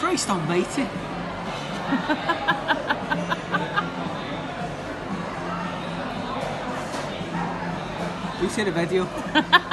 Christ almighty. you see the video?